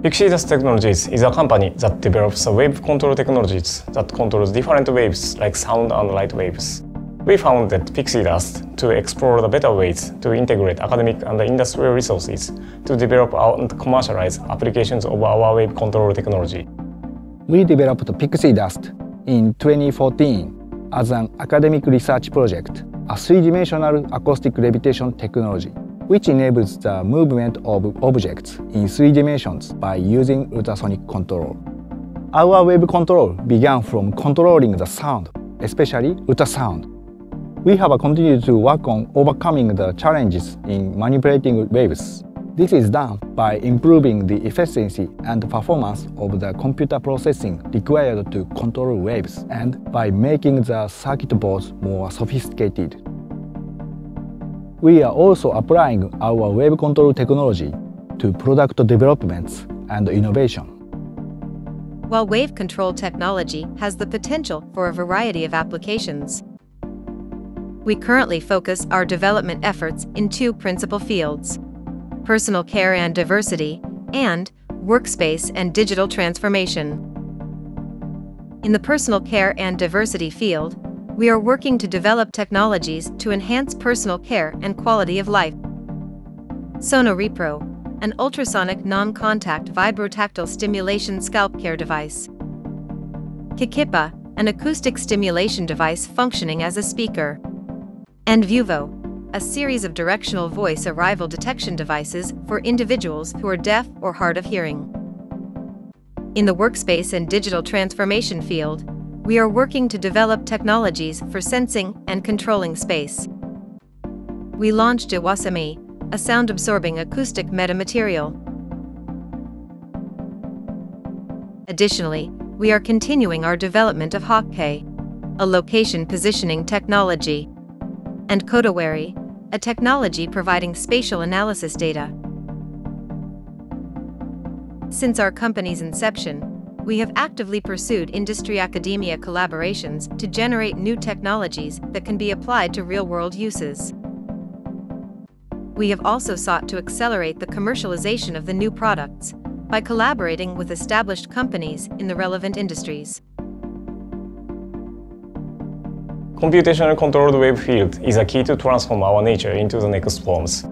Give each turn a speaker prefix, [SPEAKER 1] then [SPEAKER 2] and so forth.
[SPEAKER 1] Pixie-Dust Technologies is a company that develops wave control technologies that controls different waves like sound and light waves. We founded Pixie-Dust to explore the better ways to integrate academic and industrial resources to develop and commercialize applications of our wave control technology.
[SPEAKER 2] We developed Pixie-Dust in 2014 as an academic research project, a three-dimensional acoustic levitation technology which enables the movement of objects in three dimensions by using ultrasonic control. Our wave control began from controlling the sound, especially ultrasound. We have continued to work on overcoming the challenges in manipulating waves. This is done by improving the efficiency and performance of the computer processing required to control waves and by making the circuit boards more sophisticated. We are also applying our wave control technology to product developments and innovation.
[SPEAKER 3] While wave control technology has the potential for a variety of applications, we currently focus our development efforts in two principal fields personal care and diversity, and workspace and digital transformation. In the personal care and diversity field, we are working to develop technologies to enhance personal care and quality of life. SonoRepro, an ultrasonic non-contact vibrotactile stimulation scalp care device. kikippa, an acoustic stimulation device functioning as a speaker. And VUEVO, a series of directional voice arrival detection devices for individuals who are deaf or hard of hearing. In the workspace and digital transformation field, we are working to develop technologies for sensing and controlling space. We launched iwasemi, a sound-absorbing acoustic metamaterial. Additionally, we are continuing our development of Hokkei, a location positioning technology, and Kodawari, a technology providing spatial analysis data. Since our company's inception, we have actively pursued industry-academia collaborations to generate new technologies that can be applied to real-world uses. We have also sought to accelerate the commercialization of the new products by collaborating with established companies in the relevant industries.
[SPEAKER 1] Computational controlled wave field is a key to transform our nature into the next forms.